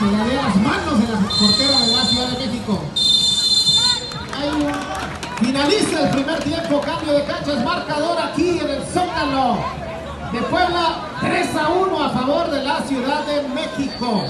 Se la las manos de la portera de la Ciudad de México. Finaliza el primer tiempo, cambio de cancha, es marcador aquí en el Zócalo de Puebla, 3 a 1 a favor de la Ciudad de México.